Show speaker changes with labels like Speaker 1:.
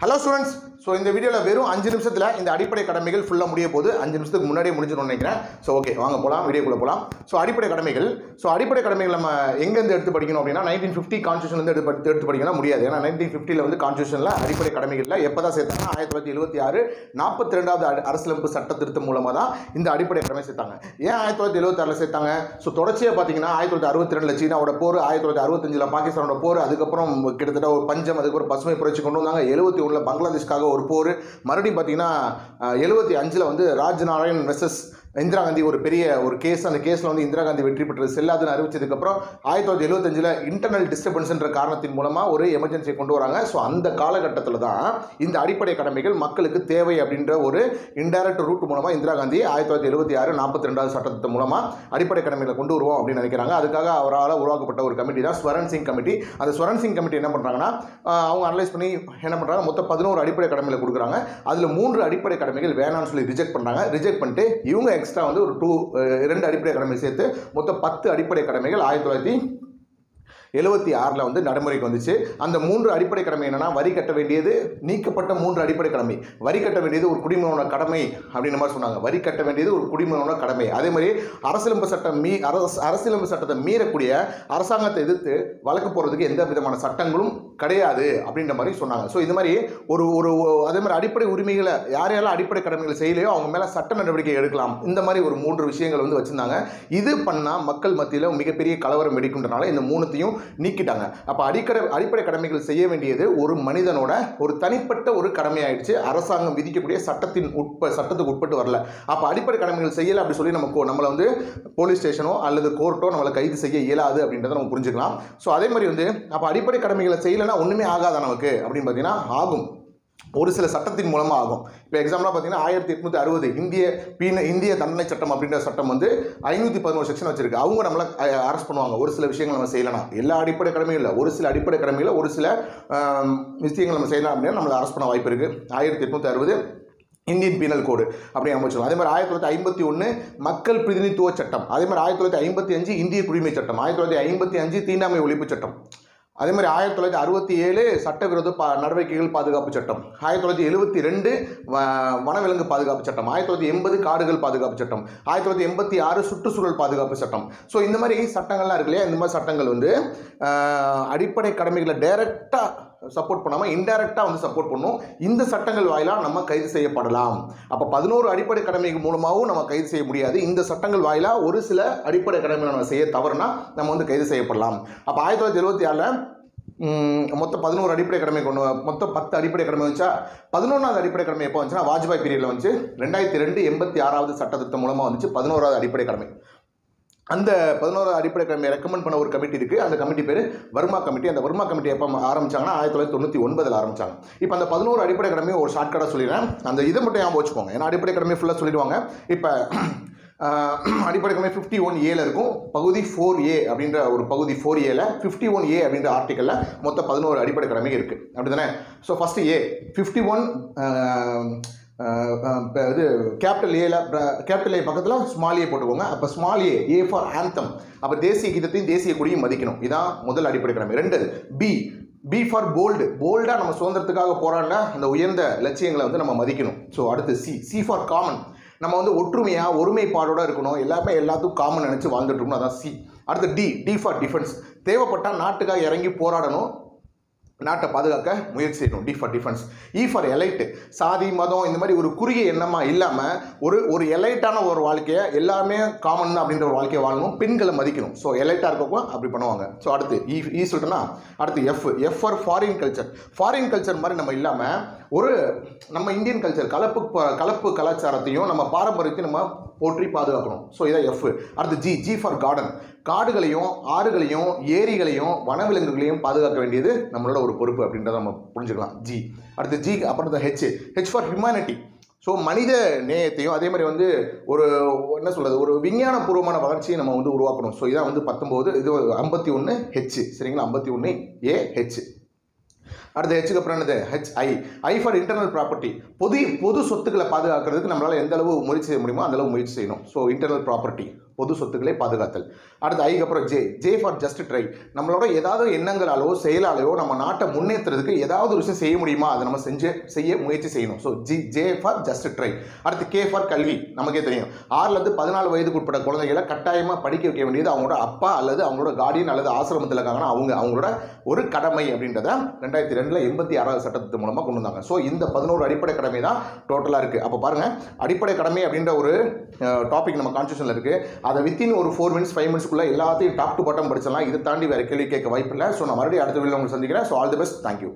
Speaker 1: Hello students so இந்த வீடியோவில் வெறும் அஞ்சு நிமிஷத்தில் இந்த அடிப்படை கடமைகள் ஃபுல்லாக முடிய போது அஞ்சு நிமிஷத்துக்கு முன்னாடியே முடிஞ்சிடும்னு நினைக்கிறேன். ஸோ ஓகே வாங்க போகலாம் வீடியோக்குள்ளே போகலாம் ஸோ அடிப்படை கடமைகள். ஸோ அடிப்படை கடமைகள் நம்ம எங்கேருந்து எடுத்து படிக்கணும் அப்படின்னா நைன்டீன் ஃபிஃப்டி கான்ஸ்டியூஷன்லேருந்து எடுத்து எடுத்து படிக்கணும் முடியாது. ஏன்னா நைன்டீன் ஃபிஃப்டியில் வந்து கான்ஸ்டியூஷனில் அடிப்படை கடமைகளில் எப்போ தான் சேர்த்தாங்க ஆயிரத்தி தொள்ளாயிரத்தி எழுபத்தி ஆறு நாற்பத்தி ரெண்டாவது அரசியலமைப்பு சட்ட திருத்தம் மூலமாக தான் இந்த அடிப்படை கடமை சேர்த்தாங்க. ஏன் ஆயிரத்தி தொள்ளாயிரத்தி எழுபத்தாறில் சேர்த்தாங்க? ஸோ தொடர்ச்சியாக பார்த்தீங்கன்னா ஆயிரத்தி தொள்ளாயிரத்தி அறுபத்தி ரெண்டில் சீனாவோட போர் ஆயிரத்தி தொள்ளாயிரத்தி அறுபத்தஞ்சில் பாகிஸ்தானோட போர் அதுக்கப்புறம் கிட்டத்தட்ட ஒரு பஞ்சம் அதுக்கப்புறம் பசுமை புரட்சி கொண்டு வந்தாங்க. எழுபத்தி உள்ள பங்களாதேஷ்காக ஒரு போர். மறுபடியும் பார்த்தீங்கன்னா எழுபத்தி அஞ்சில் வந்து ராஜ் நாராயண் வெர்சஸ் இந்திரா காந்தி ஒரு பெரிய ஒரு கேஸ் அந்த கேஸில் வந்து இந்திரா காந்தி வெற்றி பெற்றது செல்லாதுன்னு அறிவிச்சதுக்கப்புறம் ஆயிரத்தி தொள்ளாயிரத்தி எழுபத்தஞ்சில் இன்டர்னல் டிஸ்டர்பன்ஸ்ன்ற காரணத்தின் மூலமாக ஒரு எமர்ஜென்சியை கொண்டு வராங்க. ஸோ அந்த காலகட்டத்தில் தான் இந்த அடிப்படை கடமைகள் மக்களுக்கு தேவை அப்படின்ற ஒரு இன்டைரக்ட் ரூட் மூலமாக இந்திரா காந்தி ஆயிரத்தி தொள்ளாயிரத்தி எழுபத்தி ஆறு நாற்பத்தி ரெண்டாவது சட்டத்தின் மூலமாக அடிப்படை கடமைகளை கொண்டு வருவோம் அப்படின்னு நினைக்கிறாங்க. அதுக்காக அவரால் உருவாக்கப்பட்ட ஒரு கமிட்டி தான் ஸ்வரன் சிங் கமிட்டி அந்த ஸ்வரன் சிங் கமிட்டி என்ன பண்ணுறாங்கன்னா அவங்க அனலைஸ் பண்ணி என்ன பண்ணுறாங்க மொத்தம் பதினோரு அடிப்படை கடமைகளை கொடுக்குறாங்க. அதில் மூன்று அடிப்படை கடமைகள் வேணாம்னு சொல்லி ரிஜெக்ட் பண்ணுறாங்க ரிஜெக்ட் பண்ணிட்டு இவங்க எக்ஸ்ட்ரா வந்து ஒரு டூ இரண்டு அடிப்படை கடமை சேர்த்து மொத்தம் பத்து அடிப்படை கடமைகள் ஆயிரத்தி தொள்ளாயிரத்தி எழுபத்தி ஆறில் வந்து நடைமுறைக்கு வந்துச்சு. அந்த மூன்று அடிப்படை கடமை என்னென்னா வரி கட்ட வேண்டியது நீக்கப்பட்ட மூன்று அடிப்படை கடமை. வரி கட்ட வேண்டியது ஒரு குடிமகனோட கடமை அப்படின்ற மாதிரி சொன்னாங்க. வரி கட்ட வேண்டியது ஒரு குடிமகனோட கடமை. அதே மாதிரி அரசியலமைப்பு சட்டம் மீ அரசு அரசியலமைப்பு சட்டத்தை மீறக்கூடிய அரசாங்கத்தை எதிர்த்து வழக்கு போகிறதுக்கு எந்த விதமான சட்டங்களும் கிடையாது அப்படின்ற மாதிரி சொன்னாங்க. ஸோ இது மாதிரி ஒரு ஒரு அதே மாதிரி அடிப்படை உரிமைகளை யார் யாரெல்லாம் அடிப்படை கடமைகள் செய்யலையோ அவங்க மேலே சட்ட நடவடிக்கை எடுக்கலாம். இந்த மாதிரி ஒரு மூன்று விஷயங்கள் வந்து வச்சுருந்தாங்க. இது பண்ணால் மக்கள் மத்தியில் மிகப்பெரிய கலவரம் வெடிக்குன்றனால இந்த மூணுத்தையும் நீக்கிட்டாங்க. அப்போ அடிக்கடை அடிப்படை கடமைகள் செய்ய வேண்டியது ஒரு மனிதனோட ஒரு தனிப்பட்ட ஒரு கடமையாயிடுச்சு. அரசாங்கம் விதிக்கக்கூடிய சட்டத்தின் உட்ப சட்டத்துக்கு உட்பட்டு வரல. அப்போ அடிப்படை கடமைகள் செய்யலை அப்படி சொல்லி நம்ம கோ- நம்மளை வந்து போலீஸ் ஸ்டேஷனோ அல்லது கோர்ட்டோ நம்மளை கைது செய்ய இயலாது அப்படின்றத நம்ம புரிஞ்சுக்கலாம். ஸோ அதே மாதிரி வந்து அப்போ அடிப்படை கடமைகளை இல்லைனா ஒன்றுமே ஆகாதா நமக்கு? அப்படின்னு பார்த்தீங்கன்னா ஆகும். ஒரு சில சட்டத்தின் மூலமாக ஆகும். இப்போ எக்ஸாம்பிளாக பார்த்தீங்கன்னா ஆயிரத்தி எட்நூற்றி அறுபது இந்திய பீன இந்திய தண்டனை சட்டம் அப்படின்ற சட்டம் வந்து ஐநூற்றி பதினோரு செக்ஷன் வச்சிருக்கு. அவங்க நம்மளை அரெஸ்ட் பண்ணுவாங்க. ஒரு சில விஷயங்கள் நம்ம செய்யலாம் எல்லா அடிப்படை கடமையும் இல்லை. ஒரு சில அடிப்படை கடமையில் ஒரு சில விஷயங்கள் நம்ம செய்யலாம் அப்படின்னா நம்மளை அரெஸ்ட் பண்ண வாய்ப்பு இருக்குது ஆயிரத்தி எட்நூற்றி அறுபது இந்தியன் பீனல் கோடு அப்படி அமைச்சிடும் அதே மாதிரி ஆயிரத்தி தொள்ளாயிரத்தி ஐம்பத்தி ஒன்று மக்கள் பிரதிநிதித்துவ சட்டம். அதே மாதிரி ஆயிரத்தி தொள்ளாயிரத்தி ஐம்பத்தி அஞ்சு இந்திய குடிமை சட்டம். ஆயிரத்தி தொள்ளாயிரத்தி ஐம்பத்தி அஞ்சு தீண்டாமை ஒழிப்பு சட்டம். அதே மாதிரி ஆயிரத்தி தொள்ளாயிரத்தி அறுபத்தி ஏழு சட்டவிரோத பா நடவடிக்கைகள் பாதுகாப்பு சட்டம். ஆயிரத்தி தொள்ளாயிரத்தி எழுபத்தி ரெண்டு வ- வனவிலங்கு பாதுகாப்பு சட்டம். ஆயிரத்தி தொள்ளாயிரத்தி எண்பது காடுகள் பாதுகாப்பு சட்டம். ஆயிரத்தி தொள்ளாயிரத்தி எண்பத்தி ஆறு சுற்றுச்சூழல் பாதுகாப்பு சட்டம். ஸோ இந்த மாதிரி சட்டங்கள்லாம் இருக்கு இல்லையா? இந்த மாதிரி சட்டங்கள் வந்து அடிப்படை கடமைகளை டைரெக்டாக சப்போர்ட் பண்ணாமல் இன்டைரக்டாக வந்து சப்போர்ட் பண்ணும். இந்த சட்டங்கள் வாயிலாக நம்ம கைது செய்யப்படலாம். அப்போ பதினோரு அடிப்படை கடமைகள் மூலமாகவும் நம்ம கைது செய்ய முடியாது. இந்த சட்டங்கள் வாயிலாக ஒரு சில அடிப்படை கடமைகளை நம்ம செய்ய தவறுனா நம்ம வந்து கைது செய்யப்படலாம். அப்போ ஆயிரத்தி தொள்ளாயிரத்தி எழுபத்தி ஆறில் மொத்தம் பதினோரு அடிப்படை கடமை கொண்டு மொத்தம் பத்து அடிப்படை கடமை வந்துச்சா? பதினொன்றாவது அடிப்படை கடமை எப்போ வந்துச்சுன்னா வாஜ்பாய் பீரியடில் வந்து ரெண்டாயிரத்தி ரெண்டு எண்பத்தி ஆறாவது சட்டத்திட்டம் மூலமாக வந்துச்சு பதினோராவது அடிப்படை கடமை. அந்த பதினோரு அடிப்படை கடமையை ரெக்கமெண்ட் பண்ண ஒரு கமிட்டி இருக்குது அந்த கமிட்டி பேர் வர்மா கமிட்டி. அந்த வர்மா கமிட்டி எப்போ ஆரம்பிச்சாங்கன்னா ஆயிரத்தி தொள்ளாயிரத்தி தொண்ணூற்றி ஒன்பதில் ஆரம்பிச்சாங்க. இப்போ அந்த பதினோரு அடிப்படை கடமையை ஒரு ஷார்ட்கட்டாக சொல்லிடுறேன். அந்த இதை மட்டும் ஞாபகம் வச்சுக்கோங்க. ஏன்னா அடிப்படை கடமை ஃபுல்லாக சொல்லிடுவாங்க. இப்போ அடிப்படை கடமை ஃபிஃப்டி ஒன் ஏல இருக்கும். பகுதி ஃபோர் ஏ அப்படின்ற ஒரு பகுதி ஃபோர் ஏல ஃபிஃப்டி ஒன் ஏ அப்படின்ற ஆர்டிக்கலில் மொத்தம் பதினோரு அடிப்படை கடமை இருக்குது அப்படி தானே so first A fifty one இது கேபிட்டல் ஏல கேபிட்டல் ஏ பக்கத்தில் ஸ்மால் ஏ போட்டுக்கோங்க. அப்போ small A A for anthem அப்போ தேசிய கீதத்தையும் தேசிய கொடியும் மதிக்கணும். இதான் முதல் அடிப்படை கடமை. ரெண்டு பி பி ஃபார் போல்டு போல்டாக நம்ம சுதந்திரத்துக்காக போராடின அந்த உயர்ந்த லட்சியங்களை வந்து நம்ம மதிக்கணும். ஸோ அடுத்து சி சி ஃபார் காமன் நம்ம வந்து ஒற்றுமையாக ஒருமைப்பாடோடு இருக்கணும். எல்லாமே எல்லாத்துக்கும் காமன் நினச்சி வாழ்ந்துட்டு இருக்கணும். அதான் சி அடுத்து டி டி ஃபார் டிஃபென்ஸ் தேவைப்பட்டால் நாட்டுக்காக இறங்கி போராடணும். நாட்டை பாதுகாக்க முயற்சி செய்யணும். D for defence E for elite சாதி மதம் இந்த மாதிரி ஒரு குறுகிய எண்ணமாக இல்லாமல் ஒரு ஒரு எலைட்டான ஒரு வாழ்க்கையை எல்லாமே காமன் அப்படின்ற ஒரு வாழ்க்கையை வாழணும். பெண்களை மதிக்கணும். ஸோ எலைட்டாக இருக்கப்போ அப்படி பண்ணுவாங்க. ஸோ அடுத்து e, e இ இ சொல்லிட்டோன்னா அடுத்து F F for foreign culture foreign culture மாதிரி நம்ம இல்லாமல் ஒரு நம்ம இந்தியன் கல்ச்சர் கலப்பு ப- கலப்பு கலாச்சாரத்தையும் நம்ம பாரம்பரியத்தையும் நம்ம போற்றி பாதுகாக்கணும். ஸோ இதான் எஃப் அடுத்து ஜி ஜி ஃபார் கார்டன் காடுகளையும் ஆறுகளையும் ஏரிகளையும் வனவிலங்குகளையும் பாதுகாக்க வேண்டியது நம்மளோட ஒரு பொறுப்பு அப்படின்றத நம்ம புரிஞ்சுக்கலாம். ஜி அடுத்து ஜி அப்புறம் H H for humanity so மனித நேயத்தையும் அதே மாதிரி வந்து ஒரு என்ன சொல்கிறது ஒரு விஞ்ஞானபூர்வமான வளர்ச்சியை நம்ம வந்து உருவாக்கணும். ஸோ இதான் வந்து பத்தொம்போது இது ஐம்பத்தி ஒன்று ஹெச் சரிங்களா? ஐம்பத்தி ஒன்று ஏ ஹெச் அடுத்து ஹெச்சுக்கு அப்புறம் என்னது? H I I for internal property பொது பொது சொத்துக்களை பாதுகாக்கிறதுக்கு நம்மளால் எந்த அளவு முயற்சி செய்ய முடியுமோ அந்த அளவு முயற்சி செய்யணும். ஸோ இன்டர்னல் ப்ராப்பர்ட்டி பொது சொத்துக்களை பாதுகாத்தல். அடுத்து ஐக்கு அப்புறம் J J for just try நம்மளோட ஏதாவது எண்ணங்களாலோ செயலாலையோ நம்ம நாட்டை முன்னேற்றுறதுக்கு ஏதாவது ஒரு விஷயம் செய்ய முடியுமா? அதை நம்ம செஞ்சு செய்ய முயற்சி செய்யணும். So G J for just try அடுத்து கே ஃபார் கல்வி. நமக்கே தெரியும். ஆறுலேருந்து பதினாலு வயதுக்கு உட்பட குழந்தைகளை கட்டாயமாக படிக்க வைக்க வேண்டியது அவங்களோட அப்பா அல்லது அவங்களோட கார்டியன் அல்லது ஆசிரமத்தில் இருக்காங்கன்னா அவங்க அவங்களோட ஒரு கடமை அப்படின்றத ரெண்டாயிரத்தி ரெண்டில் எண்பத்தி ஆறாவது சட்டத்தின் மூலமாக கொண்டு வந்தாங்க. ஸோ இந்த பதினோரு அடிப்படை கடமை தான் டோட்டலாக இருக்குது அப்போ பாருங்கள் அடிப்படை கடமை அப்படின்ற ஒரு டாபிக் நம்ம கான்ஸ்டியூஷனில் இருக்குது அதை வித்தின் ஒரு ஃபோர் மினிட்ஸ் ஃபைவ் மினிட்ஸ்க்குள்ளே எல்லாத்தையும் டாப் டு பாட்டம் படிச்சிடலாம். இதை தாண்டி வேறு கேள்வி கேட்க வாய்ப்பு இல்லை ஸோ நான் மறுபடியும் அடுத்த வீடியோ உங்களுக்கு சந்திக்கிறேன். So all the best thank you